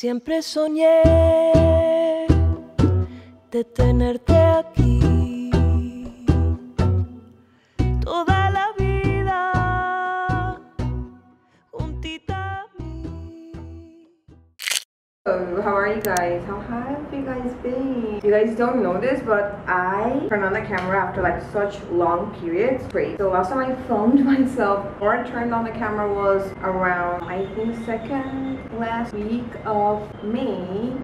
Siempre soñé de tenerte aquí toda la vida juntita a mí. How are you guys? How have you guys been? You guys don't know this, but I turned on the camera after like such long periods. Great. So last time I filmed myself or turned on the camera was around I think second last week of May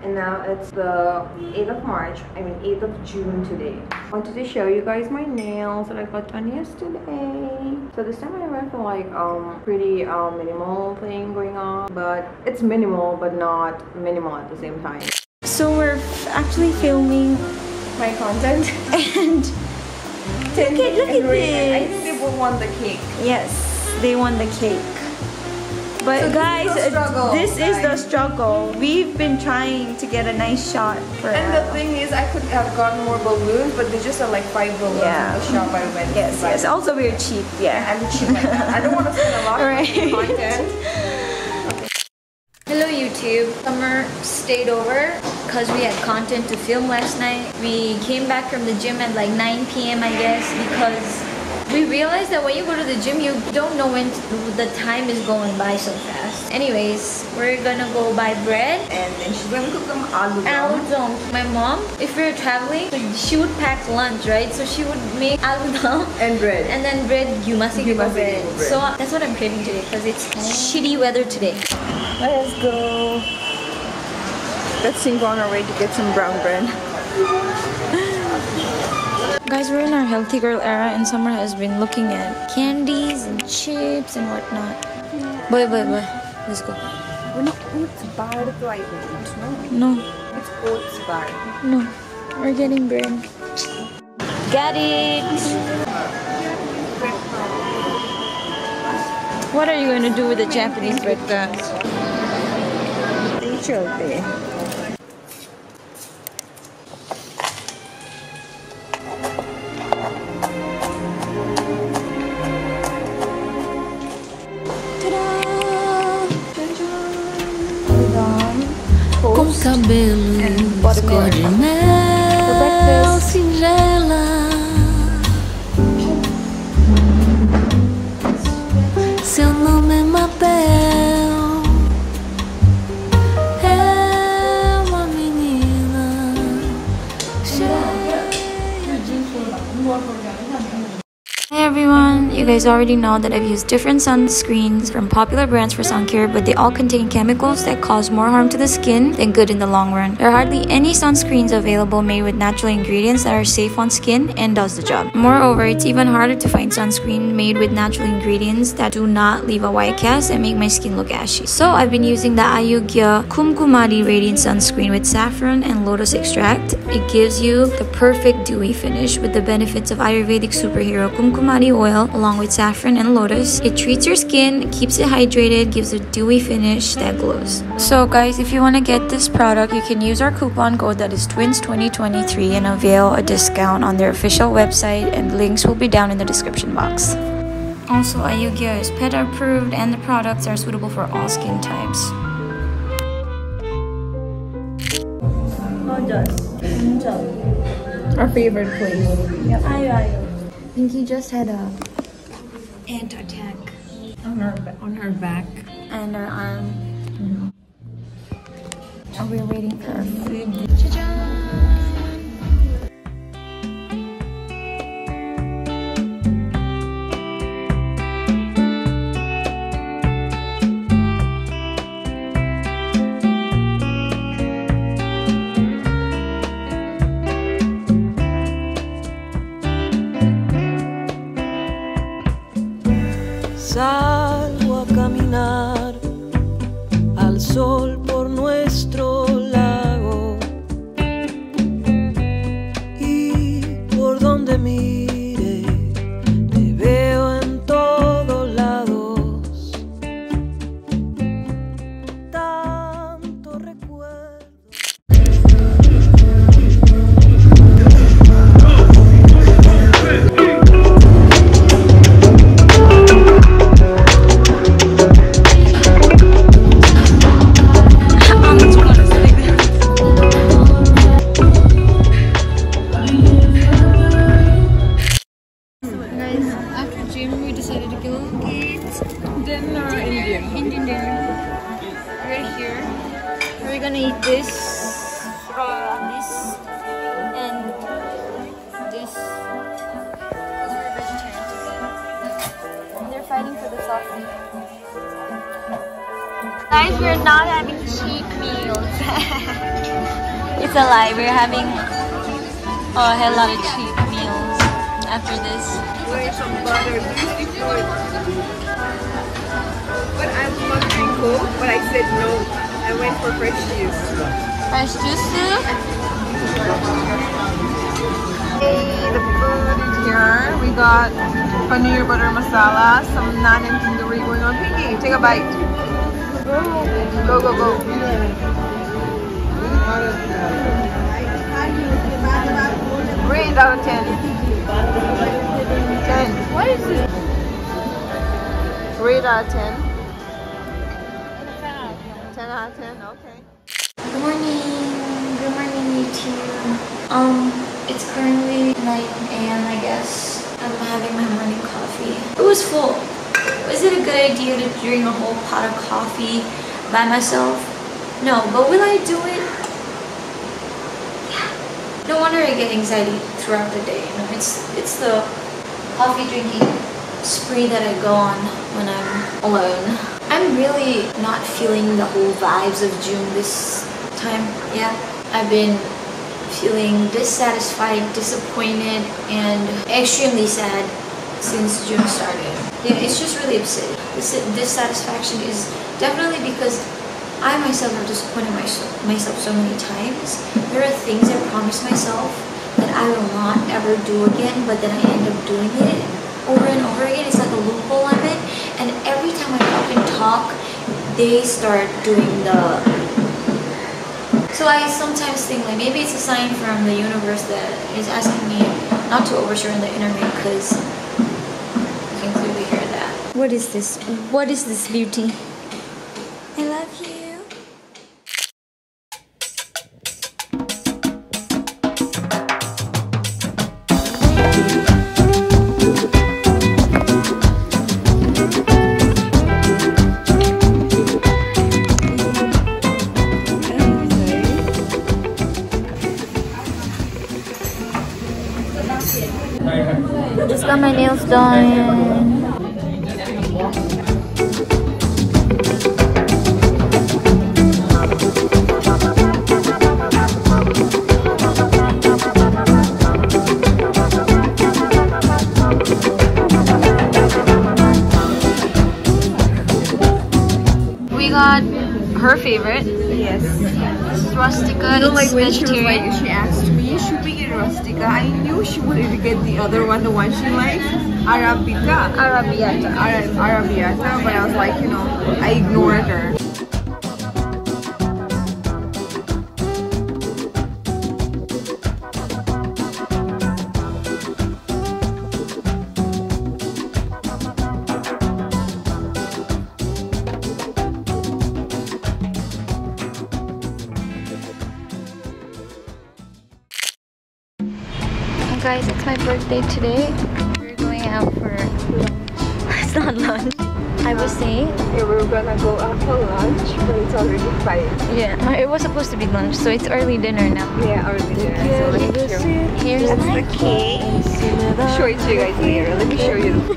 and now it's the 8th of March. I mean 8th of June today. I wanted to show you guys my nails that I got done yesterday. So this time I went for like um pretty um minimal thing going on, but it's minimal but not minimal at the same time. So we're actually filming My content. and Okay, look at this. I think they both want the cake. yes, they want the cake. But So this is guys, the uh, struggle, this is the struggle. We've been trying to get a nice shot for And the thing is, I could have gotten more balloons, but they just are like five balloons Yeah. in the shop I went Yes, buy. yes. Also, we're cheap. Yeah. I'm cheap like that. I don't want to spend a lot of Right. content. Hello YouTube. Summer stayed over because we had content to film last night. We came back from the gym at like 9 p.m. I guess because we realized that when you go to the gym you don't know when the time is going by so fast. Anyways, we're gonna go buy bread And then she's gonna cook them aloo. dum. My mom, if we were traveling, she would pack lunch, right? So she would make aloo dum And bread. and then bread gyumasi bread. bread. So that's what I'm craving today because it's shitty weather today. Let's go. Let's sing on our way to get some brown bread. Guys, we're in our healthy girl era, and Summer has been looking at candies and chips and whatnot. Boy, boy, boy. Let's go. We're not oats bar to I don't know. No, It's oats bar. no. We're getting bread. Got it. What are you going to do with the Japanese bread, guys? Chilty. Already know that I've used different sunscreens from popular brands for sun care, but they all contain chemicals that cause more harm to the skin than good in the long run. There are hardly any sunscreens available made with natural ingredients that are safe on skin and does the job. Moreover, it's even harder to find sunscreen made with natural ingredients that do not leave a white cast and make my skin look ashy. So I've been using the Ayuga Kumkumadi Radiant Sunscreen with saffron and lotus extract. It gives you the perfect dewy finish with the benefits of Ayurvedic superhero Kumkumadi oil along with saffron and lotus. It treats your skin, keeps it hydrated, gives a dewy finish that glows. So guys, if you want to get this product, you can use our coupon code that is TWINS2023 and avail a discount on their official website and links will be down in the description box. Also, Ayuga is PET approved and the products are suitable for all skin types. Our favorite place. Pinky just had a ant attack On her, on her back. and her arm. Mm-hmm. And we're waiting for our food. Salgo dinner uh, Indian. Indian dinner. We're here. We're gonna eat this this and this. They're fighting for the sausage. Guys, we're not having cheap meals. it's a lie. We're having oh, a lot of cheap meals after this. Some butter. Was going to drink Coke, but I said no. I went for fresh juice. Fresh juice. Hey, the food is here. We got paneer butter masala, some naan and tandoori going on. Pinky, take a bite. Go, go, go. Rate out of 10. 10. What is it? Rate out of 10. 10 out of 10, okay. Good morning. Good morning, YouTube. Um, it's currently 9 a.m. I guess. I'm having my morning coffee. It was full. Was it a good idea to drink a whole pot of coffee by myself? No, but will I do it? Yeah. No wonder I get anxiety throughout the day. You know, it's it's the coffee drinking spree that I go on when I'm alone. I'm really not feeling the whole vibes of June this time. Yeah, I've been feeling dissatisfied, disappointed, and extremely sad since June started. Yeah, it's just really upsetting. This dissatisfaction is definitely because I myself have disappointed myself, myself so many times. There are things I promised myself that I will not ever do again, but then I end up doing it over and over again. It's like a loophole I'm. And every time I fucking talk, they start doing the so I sometimes think like maybe it's a sign from the universe that is asking me not to overshare on the internet because you can clearly hear that. What is this? What is this beauty? I love you. Just got my nails done. We got her favorite. Yes. Rustica. You know, like when she was like, she asked me, should we get rustica? I knew she wanted to get the other one, the one she likes, Arabica. Arabiata. Ara- Arabiata, but I was like, you know, I ignored her. Guys, it's my birthday today. Not lunch. I was saying, Yeah, we were gonna go out for lunch, but it's already 5. yeah, it was supposed to be lunch, so it's early dinner now. Yeah, already there. So let me show you. Here's That's the cake. Show it to you guys later. Let me show you.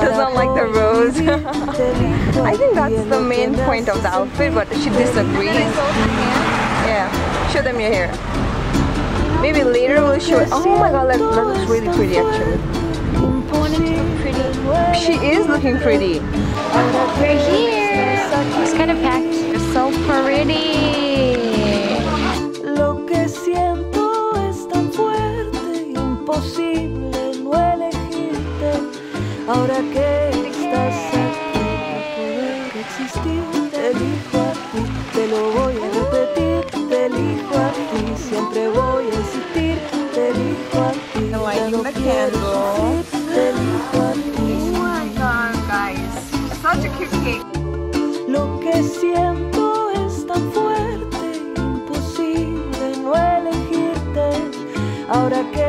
Does not like the rose. I think that's the main point of the outfit, but she disagrees. Yeah, show them your hair. Maybe later we'll show it. Oh my god, that, that looks really pretty actually. She is looking pretty. We're here. It's kind of packed. It's so pretty. Lo ahora que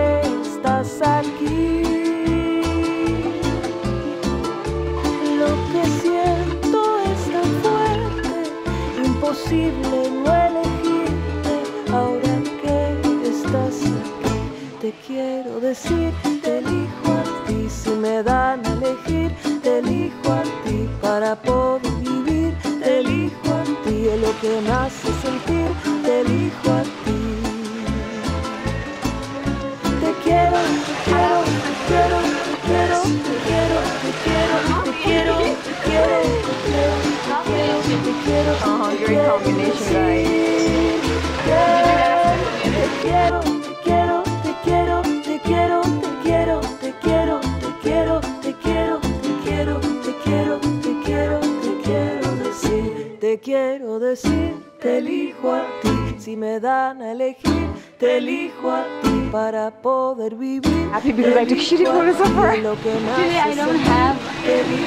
quiero, te quiero, te quiero, te quiero, te quiero, te quiero, te quiero, te quiero, te quiero, te quiero, te quiero, te quiero decir, te quiero decir, te elijo a ti. Si me dan a elegir, te elijo a ti para poder vivir. Happy I of her. Lo que me Actually, I hace don't have.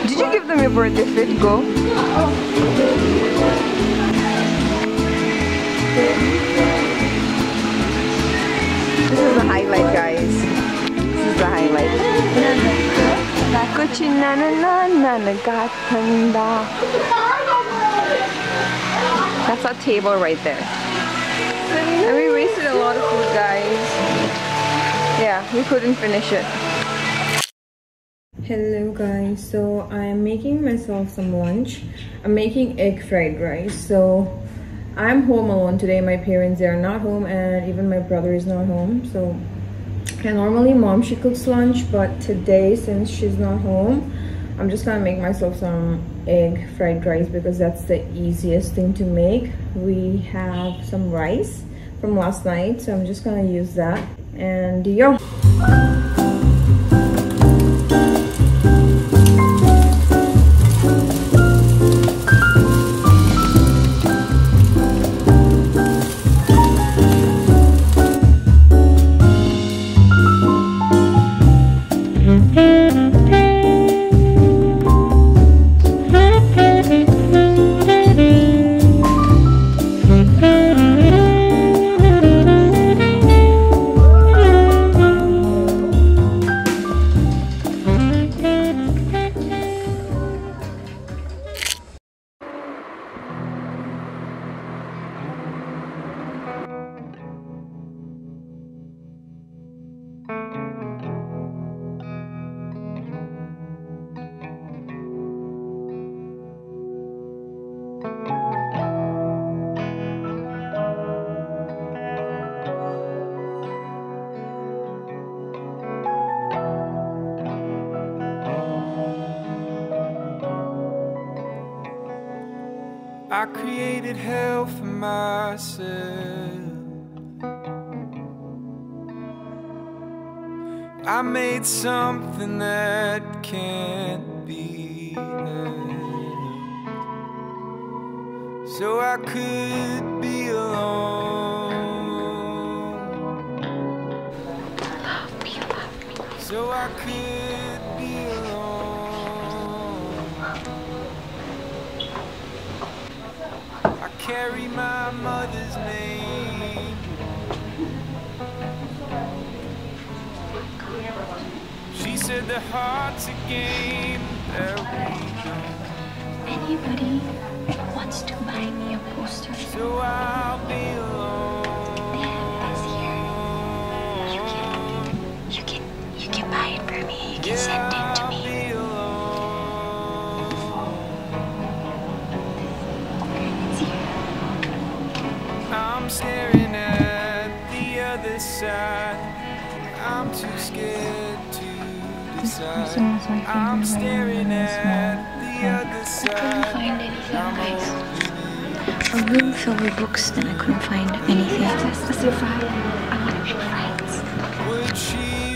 Did you give them your birthday fit? Go. This is the highlight, guys. This is the highlight. That's our table right there. And we wasted a lot of food, guys. Yeah, we couldn't finish it. Hello guys, so I'm making myself some lunch. I'm making egg fried rice. So I'm home alone today. My parents they are not home and even my brother is not home. So and normally mom she cooks lunch, but today since she's not home, I'm just gonna make myself some egg fried rice because that's the easiest thing to make. We have some rice from last night, so I'm just gonna use that. And yo. I created hell for myself. I made something that can't be held. So I could be alone. So I could carry my mother's name. She said the heart's a game we Anybody I think are really, really small. So I couldn't find anything guys. A room filled with books, then I couldn't find anything. That's, that's your friend. I want to be friends. Would she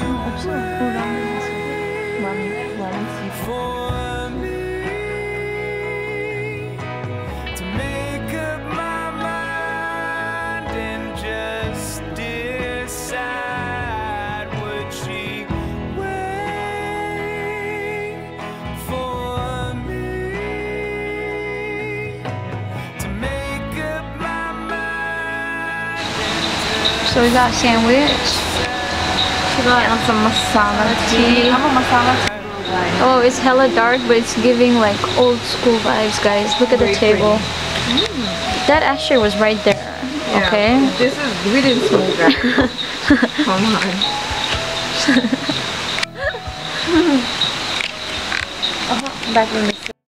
So we got sandwich. We got some masala tea. I'm a masala tea. Oh, it's hella dark, but it's giving like old school vibes, guys. Look at the table. That ashtray was right there. Yeah. Okay. This is we didn't smoke that. Come on. Uh-huh. Back in the